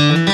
Bye.